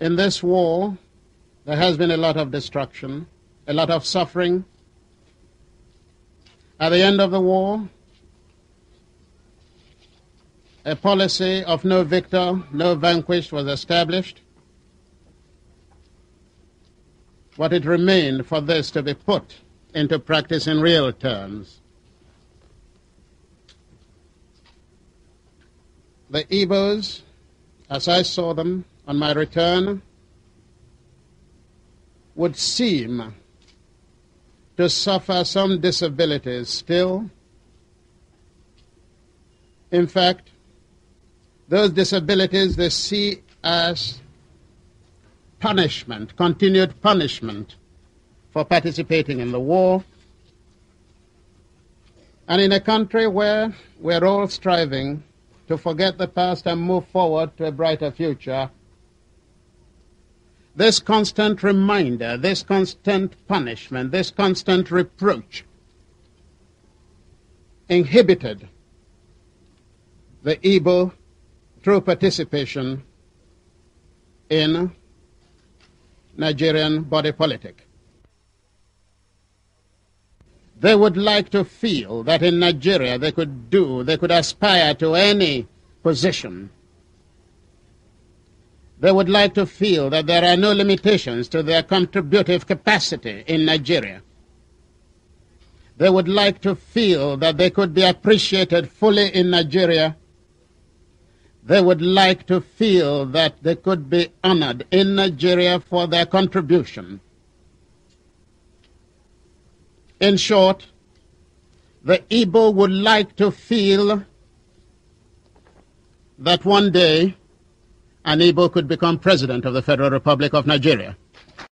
In this war, there has been a lot of destruction, a lot of suffering. At the end of the war, a policy of no victor, no vanquished was established. But it remained for this to be put into practice in real terms. The Igbos, as I saw them on my return, would seem to suffer some disabilities still. In fact, those disabilities they see as punishment, continued punishment for participating in the war. And in a country where we're all striving to forget the past and move forward to a brighter future, this constant reminder, this constant punishment, this constant reproach inhibited the Igbo through participation in Nigerian body politic. They would like to feel that in Nigeria they could do, they could aspire to any position. They would like to feel that there are no limitations to their contributive capacity in Nigeria. They would like to feel that they could be appreciated fully in Nigeria they would like to feel that they could be honored in Nigeria for their contribution. In short, the Igbo would like to feel that one day an Igbo could become president of the Federal Republic of Nigeria.